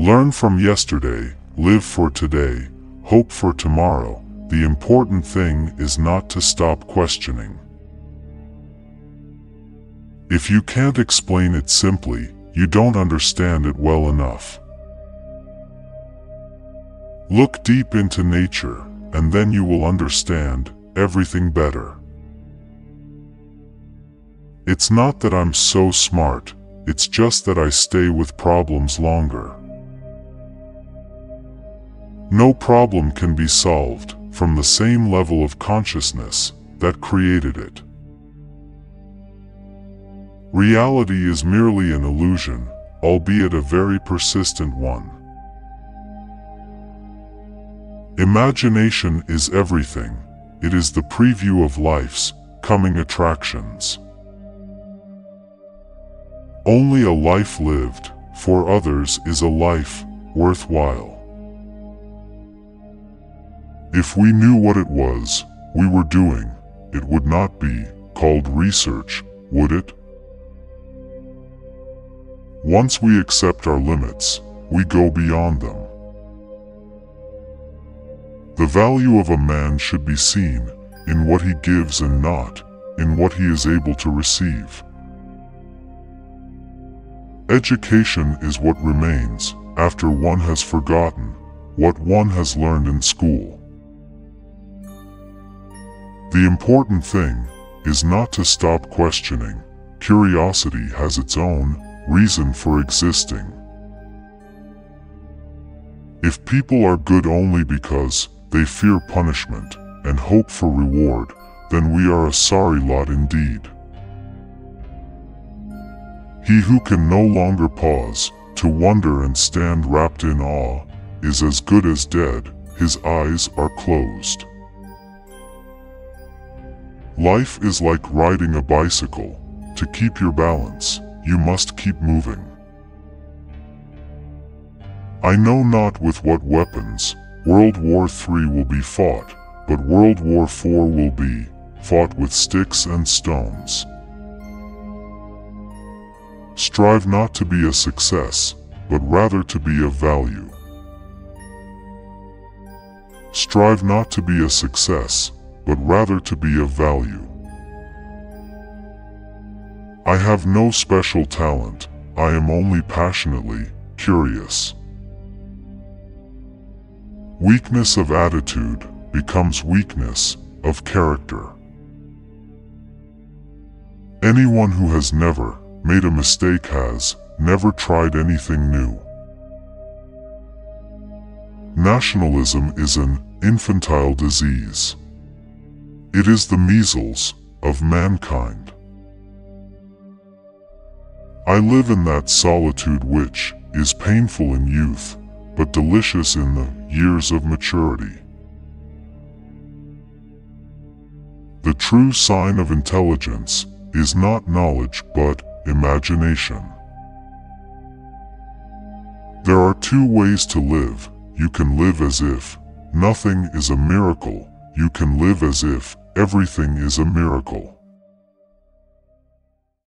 Learn from yesterday, live for today, hope for tomorrow. The important thing is not to stop questioning. If you can't explain it simply, you don't understand it well enough. Look deep into nature, and then you will understand everything better. It's not that I'm so smart, it's just that I stay with problems longer. No problem can be solved from the same level of consciousness that created it. Reality is merely an illusion, albeit a very persistent one. Imagination is everything. It is the preview of life's coming attractions. Only a life lived for others is a life worthwhile. If we knew what it was we were doing, it would not be called research, would it? Once we accept our limits, we go beyond them. The value of a man should be seen in what he gives and not in what he is able to receive. Education is what remains after one has forgotten what one has learned in school. The important thing is not to stop questioning. Curiosity has its own reason for existing. If people are good only because they fear punishment and hope for reward, then we are a sorry lot indeed. He who can no longer pause to wonder and stand wrapped in awe is as good as dead, his eyes are closed. Life is like riding a bicycle. To keep your balance, you must keep moving. I know not with what weapons World War III will be fought, but World War IV will be fought with sticks and stones. Strive not to be a success, but rather to be of value. Strive not to be a success, but rather to be of value. I have no special talent, I am only passionately curious. Weakness of attitude becomes weakness of character. Anyone who has never made a mistake has never tried anything new. Nationalism is an infantile disease. It is the measles of mankind. I live in that solitude which is painful in youth, but delicious in the years of maturity. The true sign of intelligence is not knowledge but imagination. There are two ways to live. You can live as if nothing is a miracle. You can live as if everything is a miracle.